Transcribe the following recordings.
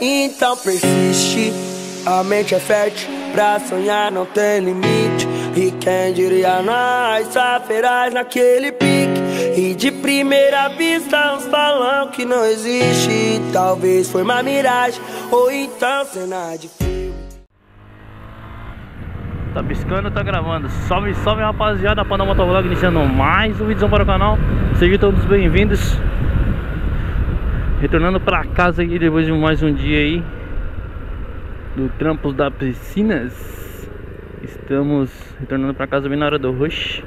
então persiste. A mente é fértil, pra sonhar não tem limite. E quem diria nós, feraz naquele pique. E de primeira vista uns falam que não existe. Talvez foi uma miragem, ou então cena de filme. Tá piscando, tá gravando. Salve, salve rapaziada, Panda Motovlog iniciando mais um vídeo para o canal. Sejam todos bem-vindos. Retornando pra casa aí depois de mais um dia aí do Trampos da Piscinas. Estamos retornando pra casa bem na hora do rush.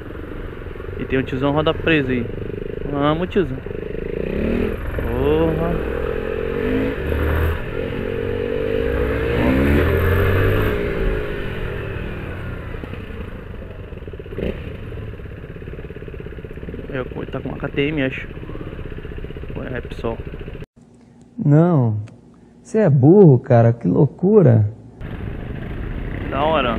E tem o tiozão roda preso aí. Vamos, tiozão. Porra. Eu, tá com uma KTM, acho. É, pessoal. Não. Você é burro, cara. Que loucura. Da hora.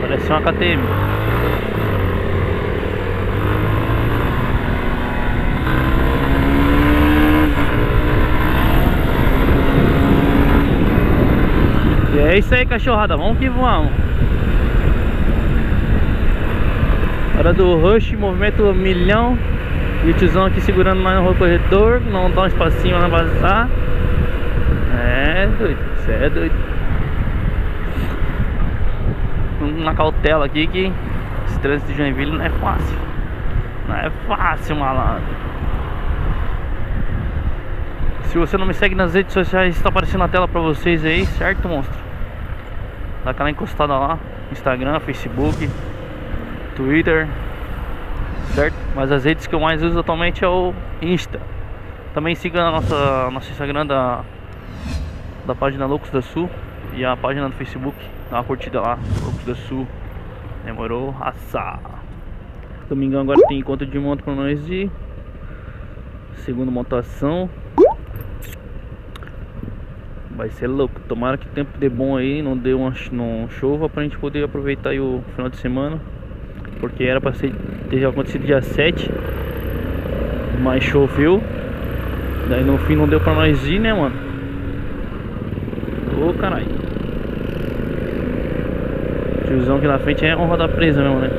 Parece uma KTM. E é isso aí, cachorrada. Vamos que vamos. Hora do rush, movimento milhão. E o tiozão aqui segurando mais no corredor, não dá um espacinho lá passar. É doido, você é doido. Na cautela aqui que esse trânsito de Joinville não é fácil. Não é fácil, malandro. Se você não me segue nas redes sociais, está aparecendo na tela pra vocês aí, certo, monstro? Dá aquela encostada lá, Instagram, Facebook, Twitter, certo? Mas as redes que eu mais uso atualmente é o Insta. Também siga a nossa nosso Instagram da da página Loucos da Sul e a página do Facebook, dá uma curtida lá, Loucos da Sul. Demorou, raça. Domingão agora tem encontro de moto para nós de segunda montação. Vai ser louco. Tomara que o tempo dê bom aí, não dê uma não chova pra gente poder aproveitar o final de semana. Porque era ser, ter acontecido dia 7 Mas choveu. Daí no fim não deu pra nós ir, né, mano? Ô, caralho. Tiozão aqui na frente é uma roda presa mesmo, né?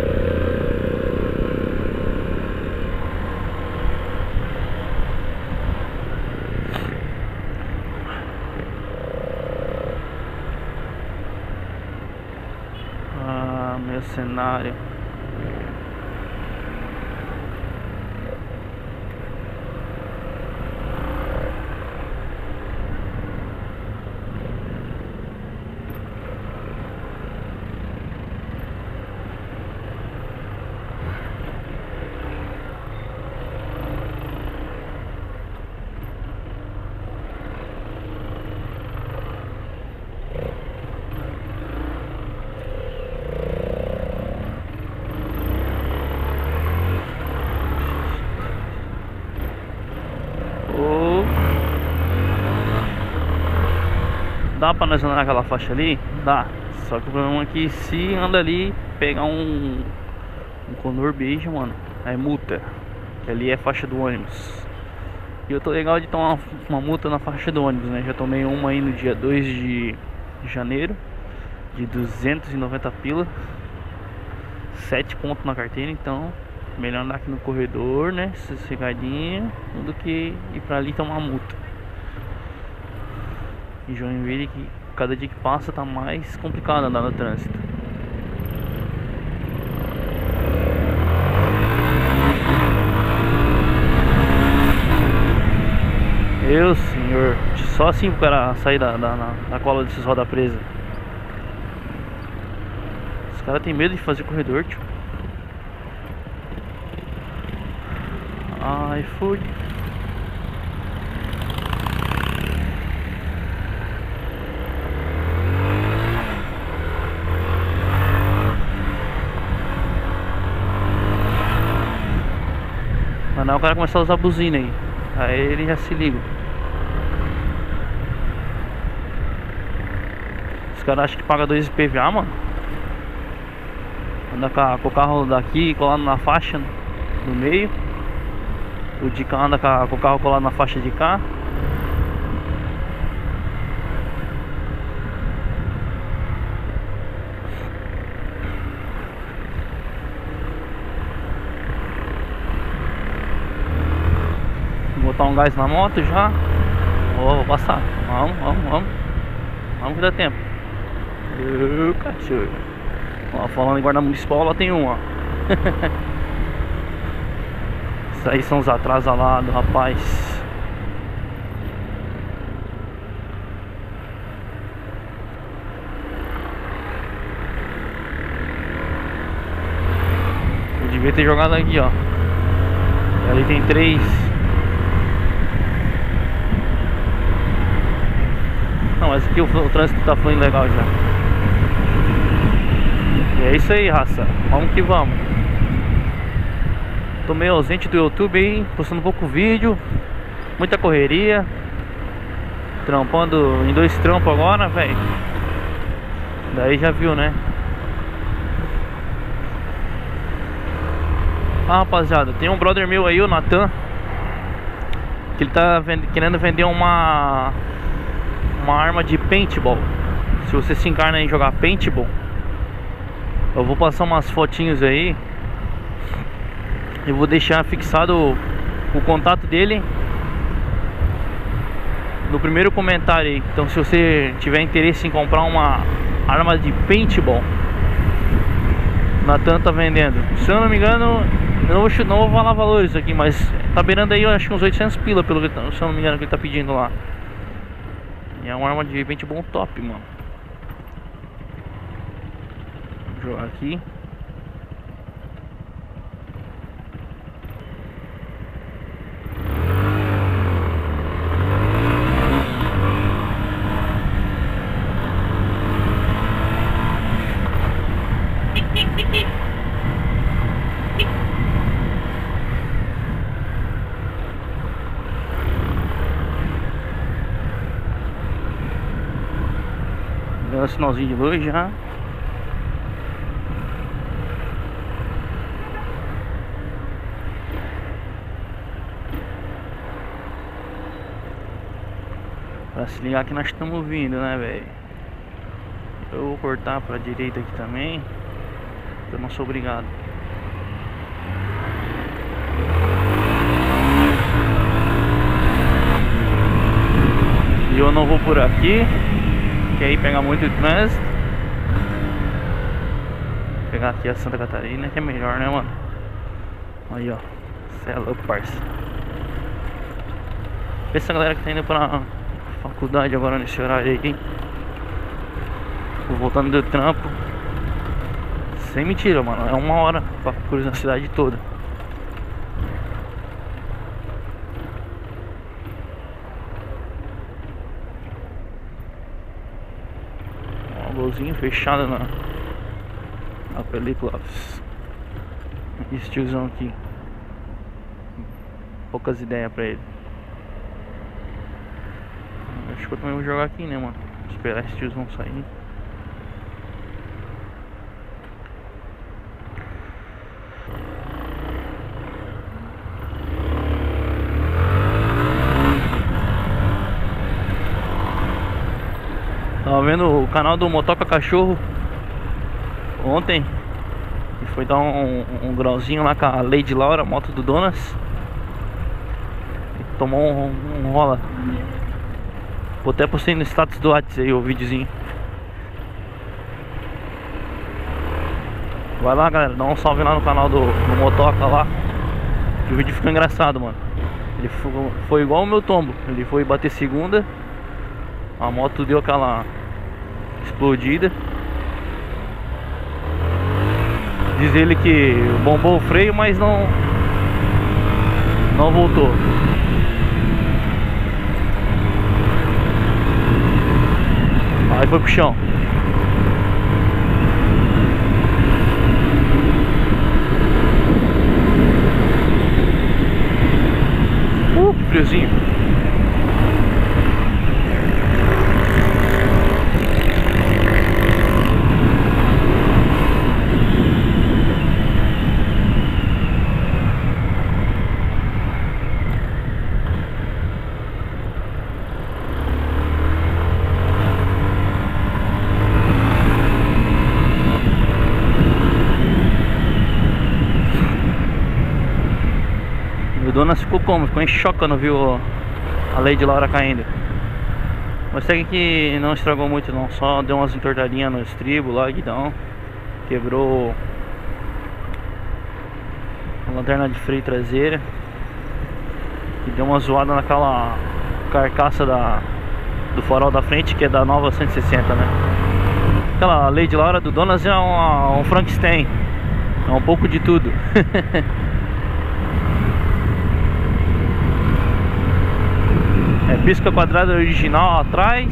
Ah, meu cenário dá pra nós andar naquela faixa ali? Dá. Só que o problema é que se anda ali, pegar um, um condor beijo, mano, é multa. Ali é faixa do ônibus. E eu tô legal de tomar uma, uma multa na faixa do ônibus, né? Já tomei uma aí no dia 2 de janeiro, de 290 pila. 7 pontos na carteira, então melhor andar aqui no corredor, né? Sossegadinho, do que ir pra ali tomar multa. E Joinville que cada dia que passa tá mais complicado andar no trânsito. Meu senhor, só assim pro cara sair da, da, da cola desses roda presa. Os caras têm medo de fazer corredor, tio. Ai, fui. Mas não, o cara começou a usar buzina aí. Aí ele já se liga. Os caras acham que paga 2 IPVA, mano. Anda com, o carro daqui colado na faixa no meio. O de cá anda com o carro colado na faixa de cá. Botar um gás na moto já. Vou passar. Vamos, vamos, vamos. Vamos que dá tempo. Ô, cachorro. Ó, falando em guarda municipal, lá tem um, ó. Isso aí são os atrasalados, rapaz. Eu devia ter jogado aqui, ó. Ali tem três. Não, mas aqui o, o trânsito tá fluindo legal já. E é isso aí, raça. Vamos que vamos. Tô meio ausente do YouTube aí, postando pouco vídeo. Muita correria. Trampando em dois trampos agora, velho. Daí já viu, né? Ah, rapaziada, tem um brother meu aí, o Natan. Que ele tá vend querendo vender uma uma arma de paintball. Se você se encarna em jogar paintball, eu vou passar umas fotinhos aí. Eu vou deixar fixado o contato dele no primeiro comentário aí. Então, se você tiver interesse em comprar uma arma de paintball, Natan tá vendendo. Se eu não me engano, eu não vou, não vou falar valores aqui, mas tá beirando aí, eu acho que uns 800 pila, pelo que, se eu não me engano, que ele tá pedindo lá. E é uma arma de paintball top, mano. Vou jogar aqui. Sinalzinho de luz já. Pra se ligar que nós estamos vindo, né, velho? Eu vou cortar pra direita aqui também. Eu não sou obrigado. E eu não vou por aqui. Que aí pega muito trânsito. Vou pegar aqui a Santa Catarina que é melhor, né, mano? Aí, ó. Cê é louco, parça. Essa galera que tá indo pra faculdade agora nesse horário aí. Voltando do trampo. Sem mentira, mano. É uma hora pra cruzar a cidade toda. Ó, golzinho fechado na, na película. Esse tiozão aqui. Poucas ideias pra ele. Acho que eu também vou jogar aqui, né, mano? Esperar esses tiozão sair. Canal do Motoca Cachorro ontem e foi dar um, um grauzinho lá com a Lady Laura, moto do Donas. E tomou um, um rola. Vou até postei no status do WhatsApp aí o videozinho. Vai lá galera, dá um salve lá no canal do, do Motoca lá. Que o vídeo ficou engraçado, mano. Ele foi, foi igual o meu tombo. Ele foi bater segunda. A moto deu aquela explodida. Diz ele que bombou o freio, mas não não voltou. Aí foi pro chão. Uh, friozinho. Dona ficou como? Ficou em choque quando viu a Lady Laura caindo. Mas segue que não estragou muito não, só deu umas entortadinhas no estribo lá, guidão. Quebrou a lanterna de freio traseira. E deu uma zoada naquela carcaça da, do farol da frente, que é da nova 160, né? Aquela Lady Laura do Donas é uma, um Frankenstein. É um pouco de tudo. é pisca quadrada original atrás.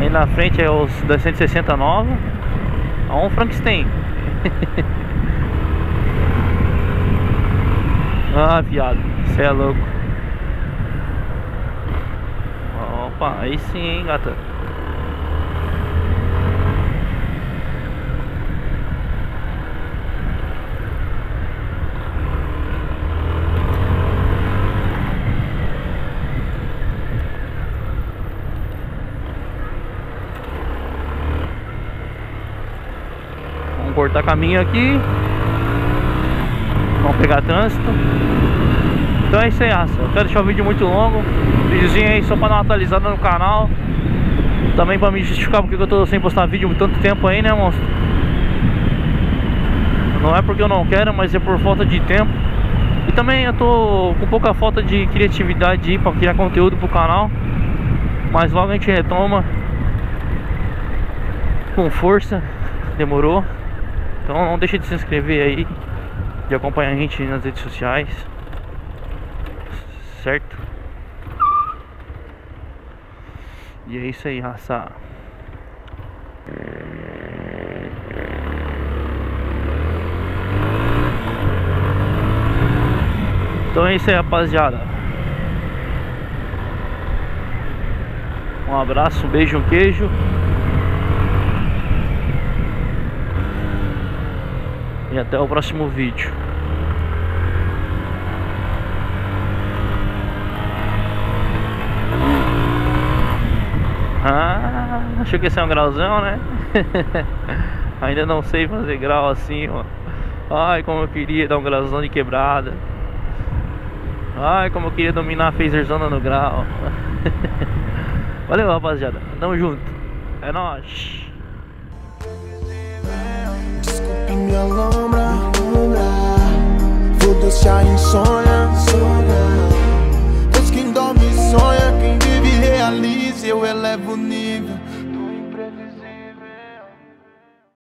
Aí na frente é os da 160 nova. É um Frankenstein. ah, viado. Você é louco. Opa, aí sim, hein, gata. Cortar caminho aqui. Vamos pegar trânsito. Então é isso aí, raça. Eu quero deixar o vídeo muito longo. Videozinho aí só pra dar uma atualizada no canal. Também pra me justificar porque eu tô sem postar vídeo por tanto tempo aí, né, monstro? Não é porque eu não quero, mas é por falta de tempo. E também eu tô com pouca falta de criatividade pra criar conteúdo pro canal. Mas logo a gente retoma com força. Demorou. Então não deixe de se inscrever aí, de acompanhar a gente nas redes sociais. Certo? E é isso aí, raça. Então é isso aí, rapaziada. Um abraço, um beijo, um queijo. E até o próximo vídeo. Ah, achou que esse é um grauzão, né? Ainda não sei fazer grau assim, ó. Ai, como eu queria dar um grauzão de quebrada. Ai, como eu queria dominar a phaserzona no grau. Valeu, rapaziada. Tamo junto. É nóis. Desculpe minha lombra, vou deixar insônia. Deus quem dorme sonha, quem vive realiza. Eu elevo o nível,